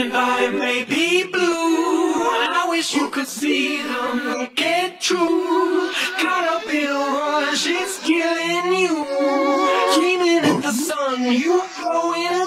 And I may be blue. I wish you could see them get true. Caught up in a rush, it's killing you. Dreaming at the sun, you're glowing.